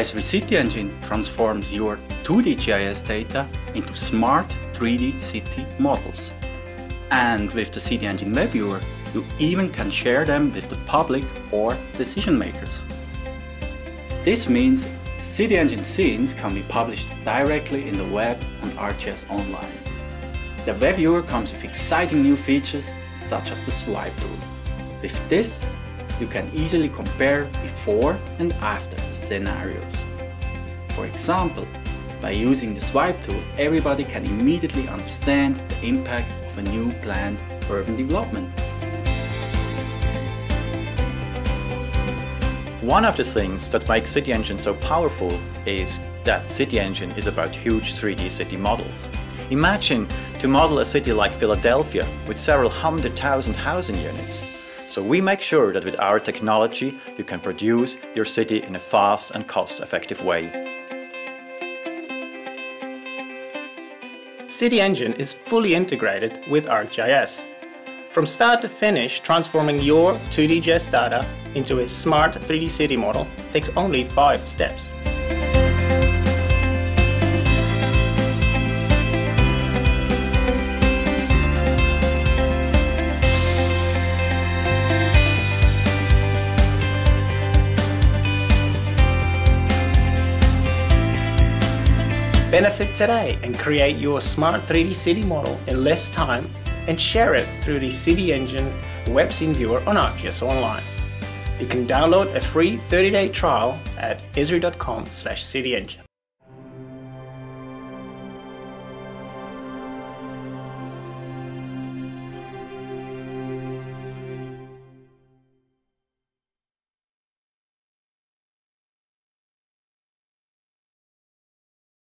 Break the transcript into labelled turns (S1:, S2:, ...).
S1: Esri City Engine transforms your 2D GIS data into smart 3D city models. And with the City Engine Web Viewer, you even can share them with the public or decision makers. This means City Engine scenes can be published directly in the web and ArcGIS Online. The web viewer comes with exciting new features such as the swipe tool. With this, you can easily compare before and after scenarios. For example, by using the swipe tool, everybody can immediately understand the impact of a new planned urban development.
S2: One of the things that makes City Engine so powerful is that City Engine is about huge 3D city models. Imagine to model a city like Philadelphia with several hundred thousand housing units. So we make sure that with our technology you can produce your city in a fast and cost-effective way.
S3: City Engine is fully integrated with ArcGIS. From start to finish, transforming your 2D GIS data into a smart 3D city model takes only 5 steps. Benefit today and create your smart 3D city model in less time and share it through the City Engine web scene viewer on ArcGIS Online. You can download a free 30-day trial at esri.com slash cityengine.